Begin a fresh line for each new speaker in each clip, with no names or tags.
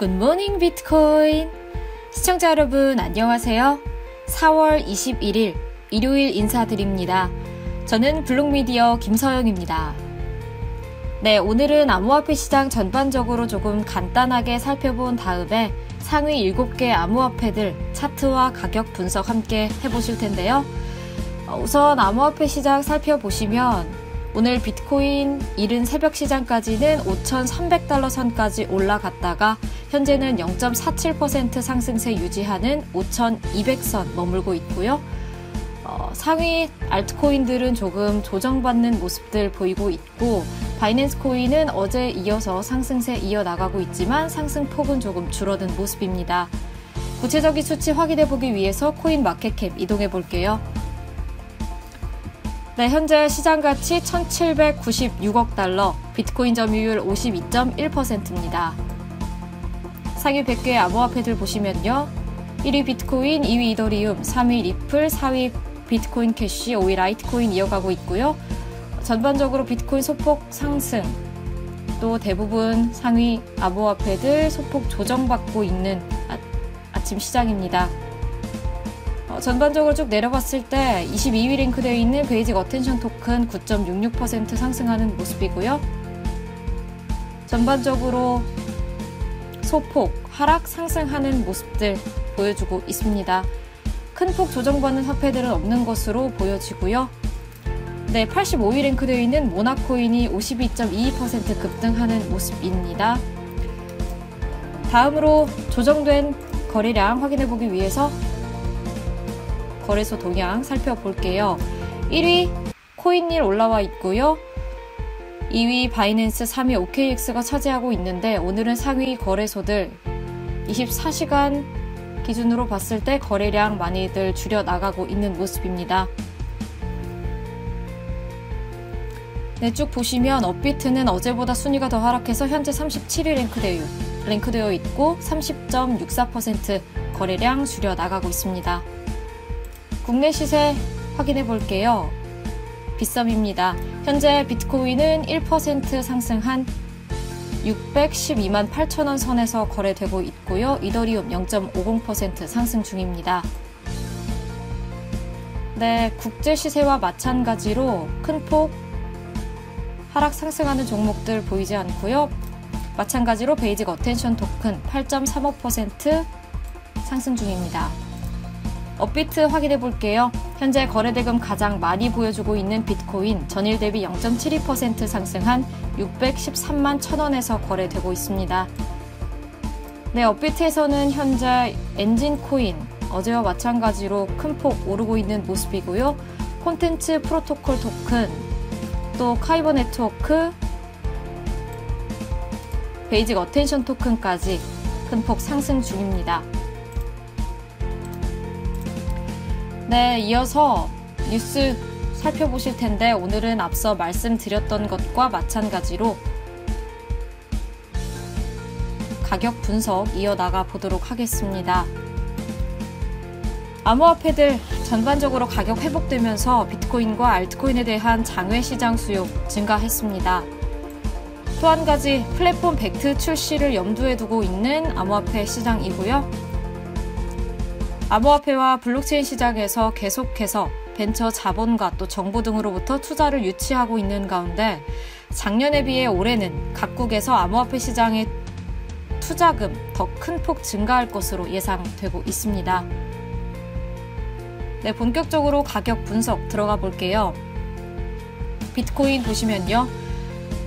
굿모닝 비트코인 시청자 여러분 안녕하세요. 4월 21일 일요일 인사드립니다. 저는 블록미디어 김서영입니다. 네, 오늘은 암호화폐 시장 전반적으로 조금 간단하게 살펴본 다음에 상위 7개 암호화폐들 차트와 가격 분석 함께 해보실 텐데요. 어, 우선 암호화폐 시장 살펴보시면 오늘 비트코인 이른 새벽 시장까지는 5,300달러 선까지 올라갔다가 현재는 0.47% 상승세 유지하는 5,200선 머물고 있고요. 어, 상위 알트코인들은 조금 조정받는 모습들 보이고 있고 바이낸스 코인은 어제 이어서 상승세 이어나가고 있지만 상승폭은 조금 줄어든 모습입니다. 구체적인 수치 확인해 보기 위해서 코인 마켓캡 이동해 볼게요. 네, 현재 시장 가치 1,796억 달러, 비트코인 점유율 52.1%입니다. 상위 100개 암호화폐들 보시면요. 1위 비트코인, 2위 이더리움, 3위 리플, 4위 비트코인 캐시, 5위 라이트코인 이어가고 있고요. 전반적으로 비트코인 소폭 상승, 또 대부분 상위 암호화폐들 소폭 조정받고 있는 아, 아침 시장입니다. 어, 전반적으로 쭉 내려봤을 때 22위 랭크되어 있는 Basic Attention Token 9.66% 상승하는 모습이고요. 전반적으로 소폭 하락 상승하는 모습들 보여주고 있습니다. 큰 폭 조정받는 화폐들은 없는 것으로 보여지고요. 네, 85위 랭크되어 있는 모나코인이 52.22% 급등하는 모습입니다. 다음으로 조정된 거래량 확인해 보기 위해서 거래소 동향 살펴볼게요. 1위 코인일 올라와 있고요. 2위 바이낸스, 3위 OKX가 차지하고 있는데 오늘은 상위 거래소들 24시간 기준으로 봤을 때 거래량 많이들 줄여 나가고 있는 모습입니다. 네, 쭉 보시면 업비트는 어제보다 순위가 더 하락해서 현재 37위 랭크되어, 랭크되어 있고 30.64% 거래량 줄여 나가고 있습니다. 국내 시세 확인해 볼게요. 빗썸입니다. 현재 비트코인은 1% 상승한 612만 8천 원 선에서 거래되고 있고요. 이더리움 0.50% 상승 중입니다. 네, 국제 시세와 마찬가지로 큰 폭 하락 상승하는 종목들 보이지 않고요. 마찬가지로 Basic Attention Token 8.35% 상승 중입니다. 업비트 확인해 볼게요. 현재 거래대금 가장 많이 보여주고 있는 비트코인 전일 대비 0.72% 상승한 613만 1000원에서 거래되고 있습니다. 네, 업비트에서는 현재 엔진코인 어제와 마찬가지로 큰 폭 오르고 있는 모습이고요. 콘텐츠 프로토콜 토큰, 또 카이버 네트워크, 베이직 어텐션 토큰까지 큰 폭 상승 중입니다. 네, 이어서 뉴스 살펴보실 텐데 오늘은 앞서 말씀드렸던 것과 마찬가지로 가격 분석 이어나가 보도록 하겠습니다. 암호화폐들 전반적으로 가격 회복되면서 비트코인과 알트코인에 대한 장외 시장 수요 증가했습니다. 또 한 가지 플랫폼 벡트 출시를 염두에 두고 있는 암호화폐 시장이고요. 암호화폐와 블록체인 시장에서 계속해서 벤처 자본과 또 정부 등으로부터 투자를 유치하고 있는 가운데 작년에 비해 올해는 각국에서 암호화폐 시장의 투자금 더 큰 폭 증가할 것으로 예상되고 있습니다. 네, 본격적으로 가격 분석 들어가 볼게요. 비트코인 보시면요.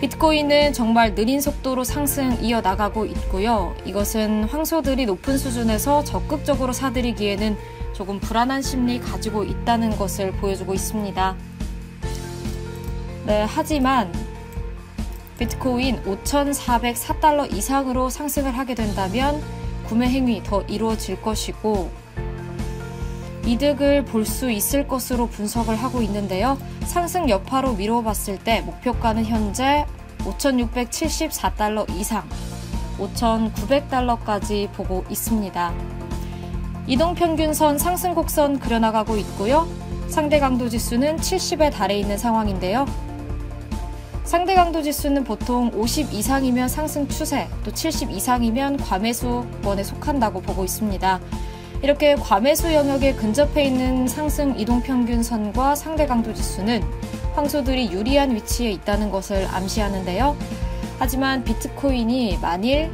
비트코인은 정말 느린 속도로 상승 이어나가고 있고요. 이것은 황소들이 높은 수준에서 적극적으로 사들이기에는 조금 불안한 심리 가지고 있다는 것을 보여주고 있습니다. 네, 하지만 비트코인 5,404달러 이상으로 상승을 하게 된다면 구매 행위 더 이루어질 것이고 이득을 볼 수 있을 것으로 분석을 하고 있는데요. 상승 여파로 미뤄봤을 때 목표가는 현재 5,674달러 이상, 5,900달러까지 보고 있습니다. 이동평균선 상승 곡선 그려나가고 있고요. 상대 강도 지수는 70에 달해 있는 상황인데요. 상대 강도 지수는 보통 50 이상이면 상승 추세, 또 70 이상이면 과매수권에 속한다고 보고 있습니다. 이렇게 과매수 영역에 근접해 있는 상승 이동 평균선과 상대 강도 지수는 황소들이 유리한 위치에 있다는 것을 암시하는데요. 하지만 비트코인이 만일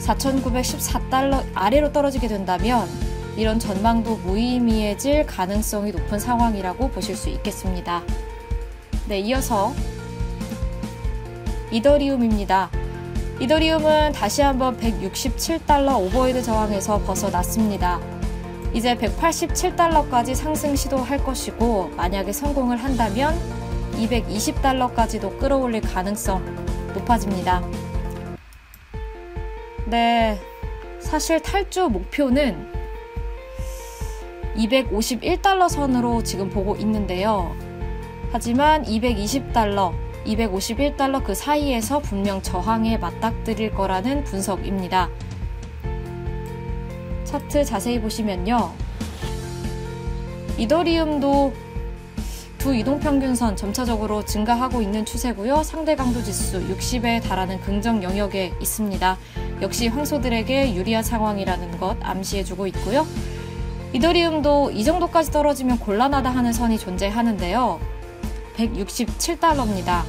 4,914달러 아래로 떨어지게 된다면 이런 전망도 무의미해질 가능성이 높은 상황이라고 보실 수 있겠습니다. 네, 이어서 이더리움입니다. 이더리움은 다시 한번 167달러 오버헤드 저항에서 벗어났습니다. 이제 187달러까지 상승 시도할 것이고 만약에 성공을 한다면 220달러까지도 끌어올릴 가능성 높아집니다. 네, 사실 탈주 목표는 251달러 선으로 지금 보고 있는데요. 하지만 220달러, 251달러 그 사이에서 분명 저항에 맞닥뜨릴 거라는 분석입니다. 차트 자세히 보시면요. 이더리움도 두 이동평균선 점차적으로 증가하고 있는 추세고요. 상대 강도 지수 60에 달하는 긍정 영역에 있습니다. 역시 황소들에게 유리한 상황이라는 것 암시해주고 있고요. 이더리움도 이 정도까지 떨어지면 곤란하다 하는 선이 존재하는데요. 167달러입니다.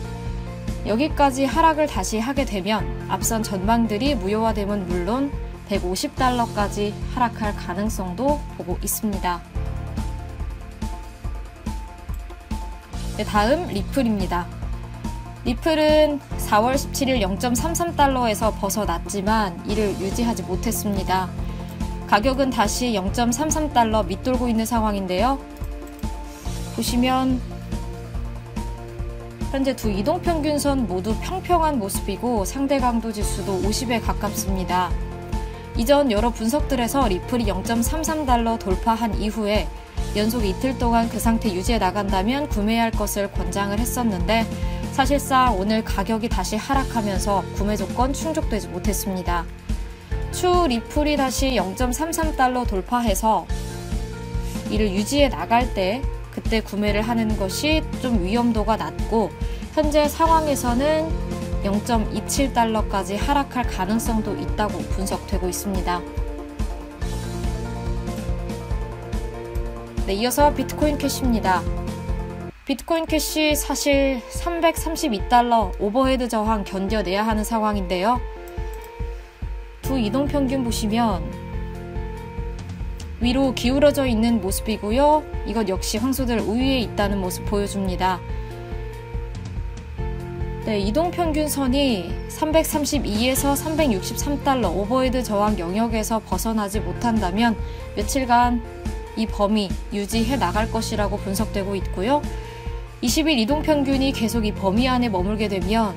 여기까지 하락을 다시 하게 되면 앞선 전망들이 무효화되면 물론 150달러까지 하락할 가능성도 보고 있습니다. 네, 다음 리플입니다. 리플은 4월 17일 0.33달러에서 벗어났지만 이를 유지하지 못했습니다. 가격은 다시 0.33달러 밑돌고 있는 상황인데요. 보시면 현재 두 이동평균선 모두 평평한 모습이고 상대 강도 지수도 50에 가깝습니다. 이전 여러 분석들에서 리플이 0.33달러 돌파한 이후에 연속 이틀 동안 그 상태 유지해 나간다면 구매할 것을 권장을 했었는데 사실상 오늘 가격이 다시 하락하면서 구매 조건 충족되지 못했습니다. 추 리플이 다시 0.33달러 돌파해서 이를 유지해 나갈 때 그때 구매를 하는 것이 좀 위험도가 낮고 현재 상황에서는 0.27달러까지 하락할 가능성도 있다고 분석되고 있습니다. 네, 이어서 비트코인 캐시입니다. 비트코인 캐시 사실 332달러 overhead 저항 견뎌내야 하는 상황인데요. 두 이동 평균 보시면 위로 기울어져 있는 모습이고요. 이것 역시 황소들 우위에 있다는 모습 보여줍니다. 네, 이동 평균선이 332에서 363달러 overhead 저항 영역에서 벗어나지 못한다면 며칠간 이 범위 유지해 나갈 것이라고 분석되고 있고요. 20일 이동 평균이 계속 이 범위 안에 머물게 되면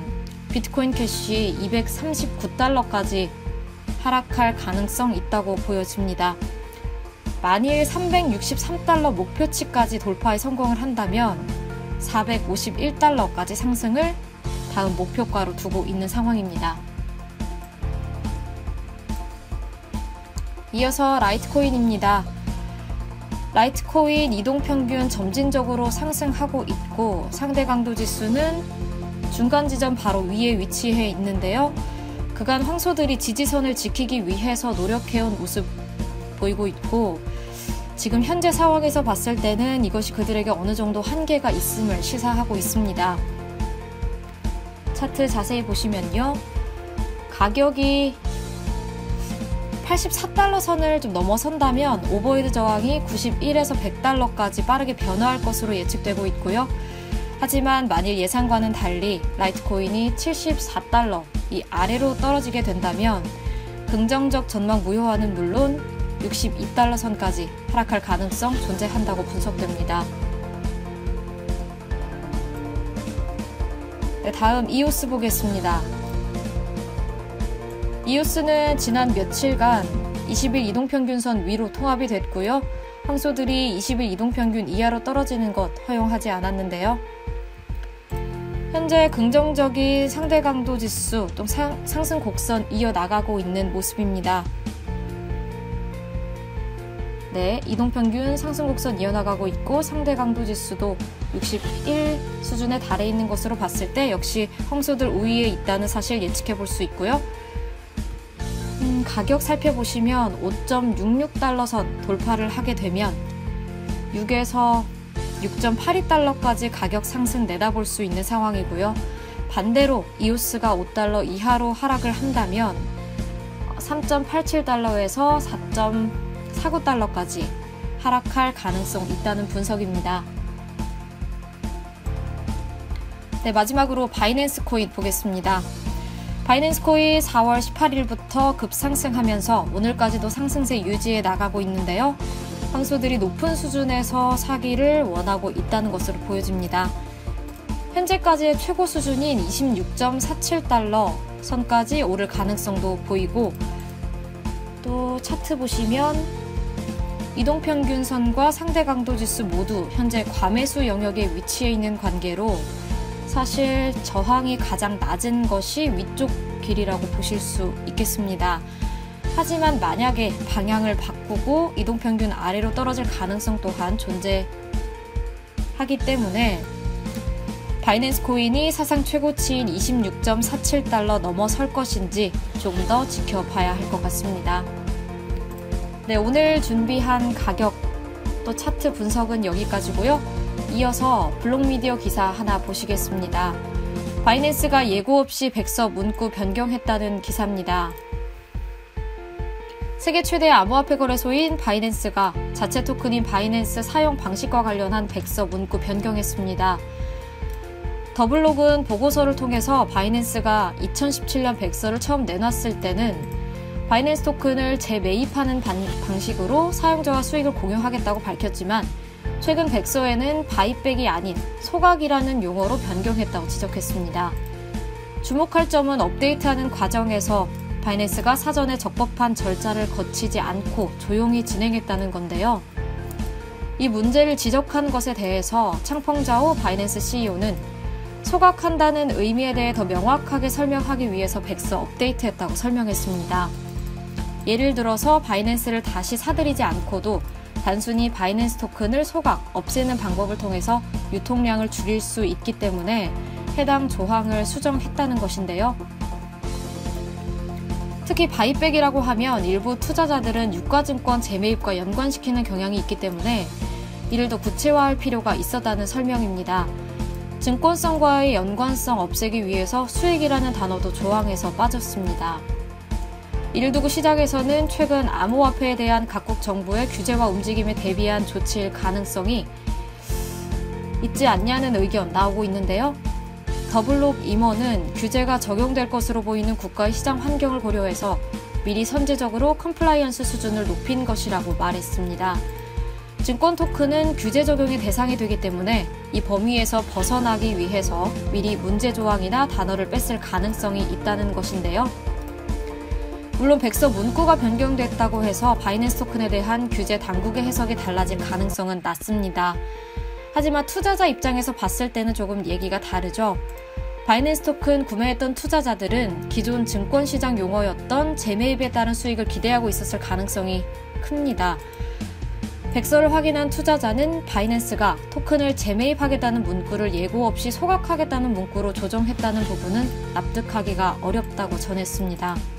비트코인 캐시 239달러까지 하락할 가능성 있다고 보여집니다. 만일 363달러 목표치까지 돌파에 성공을 한다면 451달러까지 상승을 다음 목표가로 두고 있는 상황입니다. 이어서 라이트코인입니다. 라이트코인 이동평균 점진적으로 상승하고 있고 상대 강도 지수는 중간 지점 바로 위에 위치해 있는데요. 그간 황소들이 지지선을 지키기 위해서 노력해온 모습 보이고 있고 지금 현재 상황에서 봤을 때는 이것이 그들에게 어느 정도 한계가 있음을 시사하고 있습니다. 차트 자세히 보시면요. 가격이 84달러 선을 좀 넘어선다면 overhead 저항이 91에서 100달러까지 빠르게 변화할 것으로 예측되고 있고요. 하지만 만일 예상과는 달리 라이트코인이 74달러 이 아래로 떨어지게 된다면 긍정적 전망 무효화는 물론 62달러 선까지 하락할 가능성 존재한다고 분석됩니다. 네, 다음 이오스 보겠습니다. 이오스는 지난 며칠간 20일 이동평균선 위로 통합이 됐고요. 황소들이 20일 이동평균 이하로 떨어지는 것 허용하지 않았는데요. 현재 긍정적인 상대 강도 지수 또 상, 상승 곡선 이어나가고 있는 모습입니다. 네, 이동평균 상승 곡선 이어나가고 있고 상대 강도 지수도 61 수준에 달해 있는 것으로 봤을 때 역시 황소들 우위에 있다는 사실 예측해 볼 수 있고요. 음, 가격 살펴보시면 5.66달러 선 돌파를 하게 되면 6에서 6.82달러까지 가격 상승 내다볼 수 있는 상황이고요. 반대로 이오스가 5달러 이하로 하락을 한다면 3.87달러에서 4.49달러까지 하락할 가능성 있다는 분석입니다. 네, 마지막으로 바이낸스 코인 보겠습니다. 바이낸스 코인 4월 18일부터 급상승하면서 오늘까지도 상승세 유지해 나가고 있는데요. 황소들이 높은 수준에서 사기를 원하고 있다는 것으로 보여집니다. 현재까지의 최고 수준인 26.47달러 선까지 오를 가능성도 보이고 또 차트 보시면 이동평균선과 상대 강도 지수 모두 현재 과매수 영역에 위치해 있는 관계로 사실 저항이 가장 낮은 것이 위쪽 길이라고 보실 수 있겠습니다. 하지만 만약에 방향을 바꾸고 이동평균 아래로 떨어질 가능성 또한 존재하기 때문에 바이낸스 코인이 사상 최고치인 26.47달러 넘어설 것인지 조금 더 지켜봐야 할 것 같습니다. 네, 오늘 준비한 가격 또 차트 분석은 여기까지고요. 이어서 블록미디어 기사 하나 보시겠습니다. 바이낸스가 예고 없이 백서 문구 변경했다는 기사입니다. 세계 최대 암호화폐 거래소인 바이낸스가 자체 토큰인 바이낸스 사용 방식과 관련한 백서 문구 변경했습니다. 더블록은 보고서를 통해서 바이낸스가 2017년 백서를 처음 내놨을 때는 바이낸스 토큰을 재매입하는 방식으로 사용자와 수익을 공유하겠다고 밝혔지만 최근 백서에는 buyback이 아닌 소각이라는 용어로 변경했다고 지적했습니다. 주목할 점은 업데이트하는 과정에서 바이낸스가 사전에 적법한 절차를 거치지 않고 조용히 진행했다는 건데요. 이 문제를 지적한 것에 대해서 창펑자오 바이낸스 CEO는 소각한다는 의미에 대해 더 명확하게 설명하기 위해서 백서 업데이트했다고 설명했습니다. 예를 들어서 바이낸스를 다시 사들이지 않고도 단순히 바이낸스 토큰을 소각, 없애는 방법을 통해서 유통량을 줄일 수 있기 때문에 해당 조항을 수정했다는 것인데요. 특히 buyback이라고 하면 일부 투자자들은 유가증권 재매입과 연관시키는 경향이 있기 때문에 이를 더 구체화할 필요가 있었다는 설명입니다. 증권성과의 연관성 없애기 위해서 수익이라는 단어도 조항에서 빠졌습니다. 이를 두고 시장에서는 최근 암호화폐에 대한 각국 정부의 규제와 움직임에 대비한 조치일 가능성이 있지 않냐는 의견 나오고 있는데요. 더블록 임원은 규제가 적용될 것으로 보이는 국가의 시장 환경을 고려해서 미리 선제적으로 compliance 수준을 높인 것이라고 말했습니다. 증권 토큰은 규제 적용의 대상이 되기 때문에 이 범위에서 벗어나기 위해서 미리 문제 조항이나 단어를 뺐을 가능성이 있다는 것인데요. 물론 백서 문구가 변경됐다고 해서 바이낸스 토큰에 대한 규제 당국의 해석이 달라질 가능성은 낮습니다. 하지만 투자자 입장에서 봤을 때는 조금 얘기가 다르죠. 바이낸스 토큰 구매했던 투자자들은 기존 증권시장 용어였던 재매입에 따른 수익을 기대하고 있었을 가능성이 큽니다. 백서를 확인한 투자자는 바이낸스가 토큰을 재매입하겠다는 문구를 예고 없이 소각하겠다는 문구로 조정했다는 부분은 납득하기가 어렵다고 전했습니다.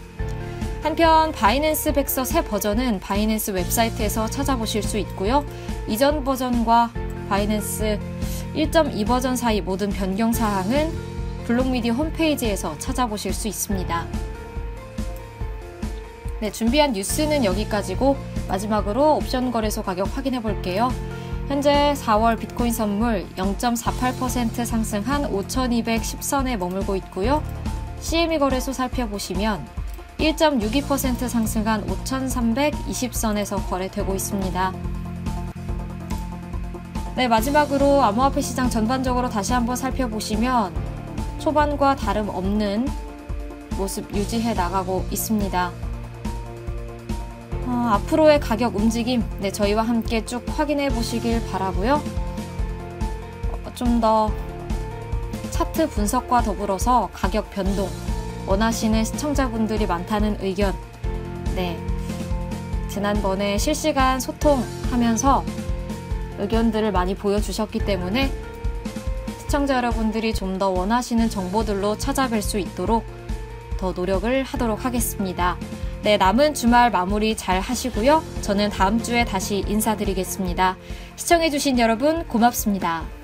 한편 바이낸스 백서 새 버전은 바이낸스 웹사이트에서 찾아보실 수 있고요. 이전 버전과 바이낸스 1.2 버전 사이 모든 변경 사항은 블록미디어 홈페이지에서 찾아보실 수 있습니다. 네, 준비한 뉴스는 여기까지고 마지막으로 옵션 거래소 가격 확인해 볼게요. 현재 4월 비트코인 선물 0.48% 상승한 5,210선에 머물고 있고요. CME 거래소 살펴보시면 1.62% 상승한 5,320선에서 거래되고 있습니다. 네, 마지막으로 암호화폐 시장 전반적으로 다시 한번 살펴보시면 초반과 다름없는 모습 유지해 나가고 있습니다. 어, 앞으로의 가격 움직임 네, 저희와 함께 쭉 확인해 보시길 바라고요. 어, 좀더 차트 분석과 더불어서 가격 변동 원하시는 시청자분들이 많다는 의견 네. 지난번에 실시간 소통하면서 의견들을 많이 보여주셨기 때문에 시청자 여러분들이 좀 더 원하시는 정보들로 찾아뵐 수 있도록 더 노력을 하도록 하겠습니다. 네, 남은 주말 마무리 잘 하시고요. 저는 다음 주에 다시 인사드리겠습니다. 시청해주신 여러분 고맙습니다.